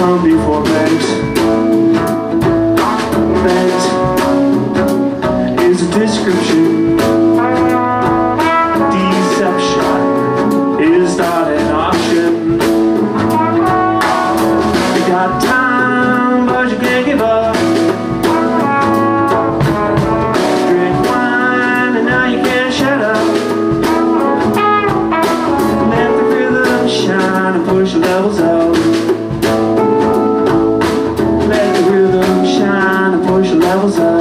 come before bed Bed is a description Deception is not it. goes on.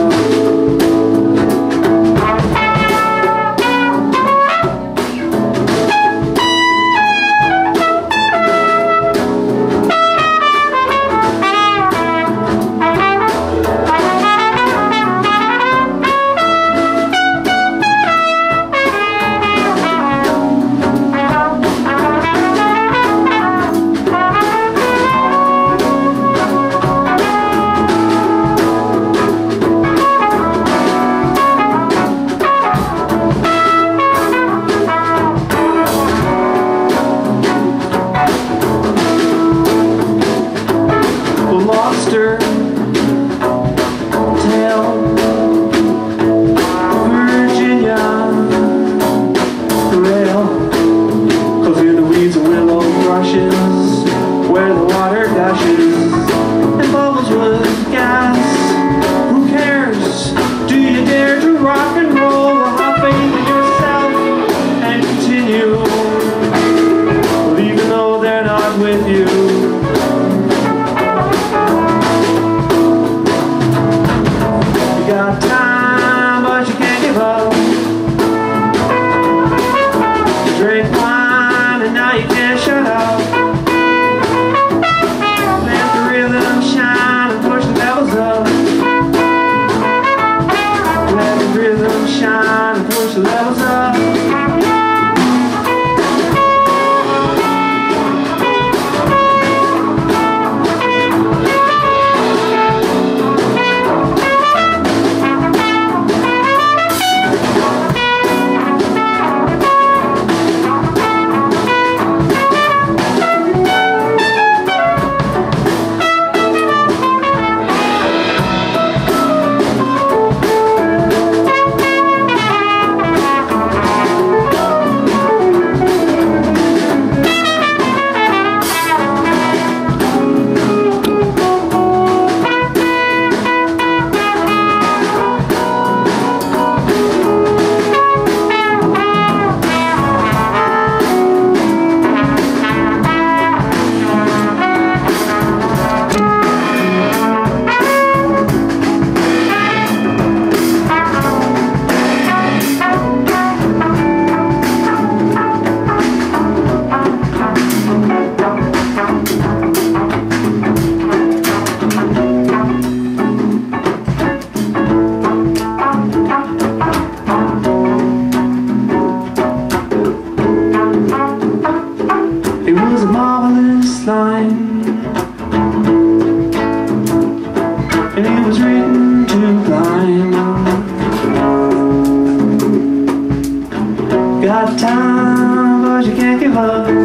got time, but you can't give up. You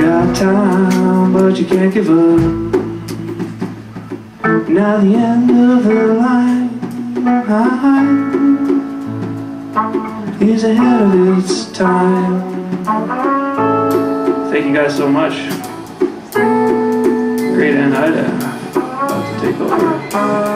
got time, but you can't give up. Now the end of the line is ahead of its time. Thank you guys so much. Great Aunt Ida about to take over.